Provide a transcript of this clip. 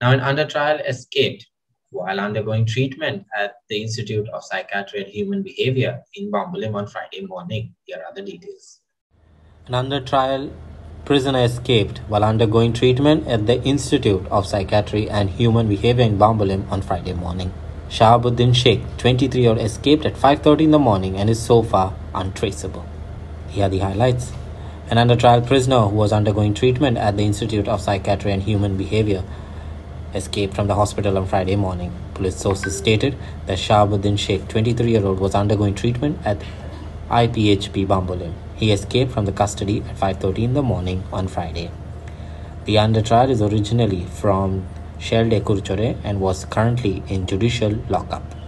Now, an under trial escaped while undergoing treatment at the Institute of Psychiatry and Human Behavior in Bambolim on Friday morning. Here are the details. An under trial prisoner escaped while undergoing treatment at the Institute of Psychiatry and Human Behavior in Bambolim on Friday morning. Shahabuddin Shaikh, 23 year old, escaped at 5.30 in the morning and is so far untraceable. Here are the highlights. An under trial prisoner who was undergoing treatment at the Institute of Psychiatry and Human Behavior escaped from the hospital on Friday morning. Police sources stated that Shahabuddin Shaikh, 23 year old, was undergoing treatment at IPHB Bambolim. He escaped from the custody at 5.30 in the morning on Friday. The under trial is originally from Shelde Kurchore and was currently in judicial lockup.